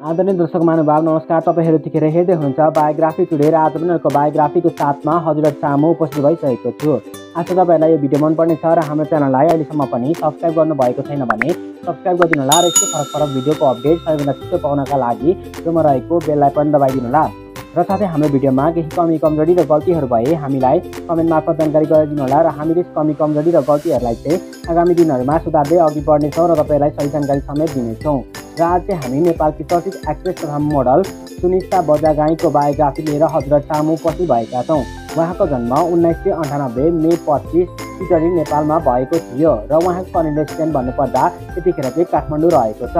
आदरणीय दर्शक महानुभाव नमस्कार। तपाईँहरू यतिखेर हेर्दै हुनुहुन्छ बायोग्राफी टुडे आज पनि अर्को बायोग्राफीको साथमा हजुरहरू सामु उपस्थित भइसकेको छु। आज तपाईँहरूलाई यो भिडियो मनपर्नेछ र हाम्रो च्यानललाई अहिलेसम्म पनि सब्सक्राइब गर्नुभएको छैन भने सब्सक्राइब गरिदिनु होला र यस्तो फरक फरक भिडियोको अपडेट सबैभन्दा छिटो पाउनका लागि जोमा रहेको बेललाई पनि दबाइदिनु होला र साथै हाम्रो भिडियोमा केही कमी कमजोरी र गल्तीहरू भए हामीलाई कमेन्ट मार्फत जानकारी गराइदिनु होला र हामीले कमी कमजोरी र गल्तीहरूलाई चाहिँ आगामी दिनहरूमा सुधार्दै अघि बढ्नेछौँ र तपाईँलाई सही जानकारी समेत दिनेछौँ। र आज चाहिँ हामी नेपालकी चर्चित एक्ट्रेस तथा मोडल सुनिता बजागाईको बायोग्राफी लिएर हजुरत उपस्थित भएका छौँ। उहाँको जन्म उन्नाइस सय अन्ठानब्बे मे पच्चिस पिटरी नेपालमा भएको थियो र उहाँको रेसिडेन्ट भन्नुपर्दा त्यतिखेर चाहिँ काठमाडौँ रहेको छ।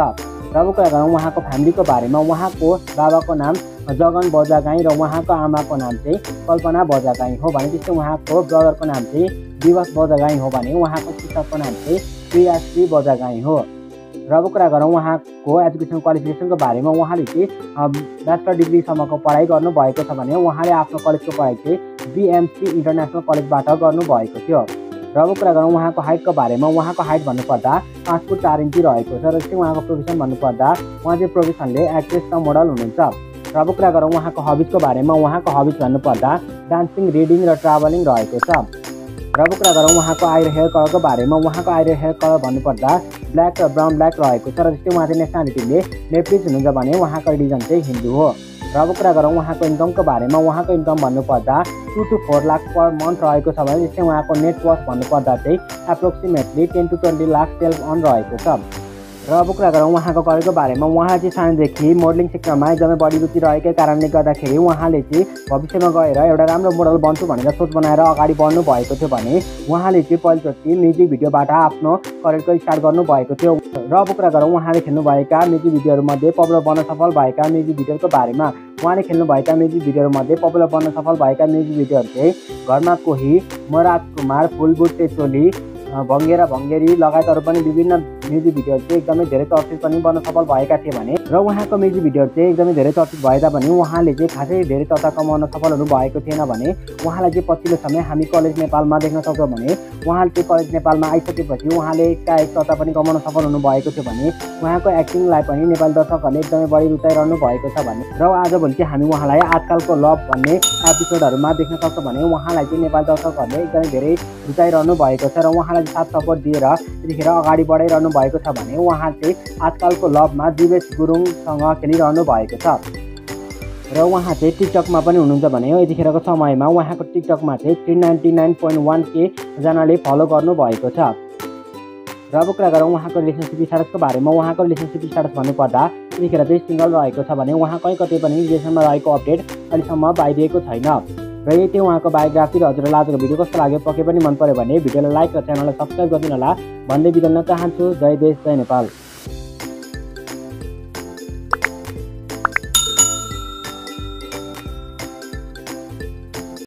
र अब कुरा गरौँ उहाँको फ्यामिलीको बारेमा उहाँको बाबाको नाम जगन बजागाई र उहाँको आमाको नाम चाहिँ कल्पना बजागाई हो भने त्यस्तै उहाँको ब्रदरको नाम चाहिँ दिवस बजागाई हो भने उहाँको शिक्षकको नाम चाहिँ प्रियाश्री बजागाई हो। र अब कुरा गरौँ उहाँको एजुकेसन क्वालिफिकेसनको बारेमा उहाँले चाहिँ ब्याचलर डिग्रीसम्मको पढाइ गर्नुभएको छ भने उहाँले आफ्नो कलेजको पढाइ चाहिँ बिएमसी इन्टरनेसनल कलेजबाट गर्नुभएको थियो। र अब कुरा गरौँ उहाँको हाइटको बारेमा उहाँको हाइट भन्नुपर्दा पाँच फुट चार इन्ची रहेको छ र चाहिँ उहाँको प्रोफेसन भन्नुपर्दा उहाँ चाहिँ प्रोफेसनले एक्ट्रेस र मोडल हुनुहुन्छ। र अब कुरा गरौँ उहाँको हबिजको बारेमा उहाँको हबिज भन्नुपर्दा डान्सिङ रिडिङ र ट्राभलिङ रहेको छ। र अब कुरा गरौँ उहाँको आइर हेयर कलरको बारेमा उहाँको आइर हेयर कलर भन्नुपर्दा ब्ल्याक र ब्राउन ब्ल्याक रहेको छ र जस्तै उहाँ चाहिँ नेसनालिटीले नेप्लिज हुनुहुन्छ भने उहाँको रिलिजन चाहिँ हिन्दू हो। र अब कुरा गरौँ उहाँको इन्कमको बारेमा उहाँको इन्कम भन्नुपर्दा two to four lakh per month रहेको छ भने जस्तै उहाँको नेटवर्थ भन्नुपर्दा चाहिँ approximately ten to twenty lakh self on रहेको छ। र अब कुरा गरौँ उहाँको करियरको बारेमा उहाँ चाहिँ सानोदेखि मोडलिङ सेक्टरमा एकदमै बढी रुचि रहेकै कारणले गर्दाखेरि उहाँले चाहिँ भविष्यमा गएर एउटा राम्रो मोडल बन्छु भनेर सोच बनाएर अगाडि बढ्नु भएको थियो भने उहाँले चाहिँ पहिलोचोटि म्युजिक भिडियोबाट आफ्नो करियरको स्टार्ट गर्नुभएको थियो। र अब कुरा गरौँ उहाँले खेल्नुभएका म्युजिक भिडियोहरूमध्ये पपुलर बन्न सफल भएका म्युजिक भिडियोको बारेमा उहाँले खेल्नुभएका म्युजिक भिडियोहरूमध्ये पपुलर बन्न सफल भएका म्युजिक भिडियोहरू चाहिँ घरमा कोही म राजकुमार फुलबुट्टे चोली भङ्गेरा भङ्गेरी लगायतहरू पनि विभिन्न म्युजिक भिडियोहरू चाहिँ एकदमै धेरै चर्चित पनि बन्न सफल भएका थिए भने र उहाँको म्युजिक भिडियोहरू चाहिँ एकदमै धेरै चर्चित भए तापनि उहाँले चाहिँ खासै धेरै चर्चा कमाउन सफलहरू भएको थिएन भने उहाँलाई चाहिँ पछिल्लो समय हामी कलेज नेपालमा देख्न सक्छौँ भने उहाँले चाहिँ कलेज नेपालमा आइसकेपछि उहाँले एकाएक चर्चा पनि कमाउन सफल हुनुभएको थियो भने उहाँको एक्टिङलाई पनि नेपाली दर्शकहरूले एकदमै बढी रुचाइरहनु भएको छ भने र आजभोलि चाहिँ हामी उहाँलाई आजकलको लभ भन्ने एपिसोडहरूमा देख्न सक्छौँ भने उहाँलाई चाहिँ नेपाली दर्शकहरूले एकदमै धेरै रुचाइरहनु भएको छ र उहाँलाई साथ सपोर्ट दिएर त्यतिखेर अगाडि बढाइरहनु भएको छ भने उहाँ चाहिँ आजकलको लभमा दिवेश गुरुङसँग खेलिरहनु भएको छ। र उहाँ चाहिँ टिकटकमा पनि हुनुहुन्छ भने यतिखेरको समयमा उहाँको टिकटकमा चाहिँ three ninety nine point one केजनाले follow गर्नुभएको छ। र अब कुरा गरौँ उहाँको रिलेसनसिप स्टाटसको बारेमा। उहाँको रिलेसनसिप स्टाटस भन्नुपर्दा यतिखेर चाहिँ सिङ्गल रहेको छ भने उहाँ कहीँ कतै पनि रिलेसनमा रहेको अपडेट अहिलेसम्म पाइदिएको छैन। र यही चाहिँ उहाँको बायोग्राफी र हजुरलाई आजको भिडियो कस्तो लाग्यो पके पनि मन पऱ्यो भने भिडियोलाई लाइक र च्यानललाई सब्सक्राइब गरिदिनु होला भन्दै बिताउन चाहन्छु। जय देश जय नेपाल।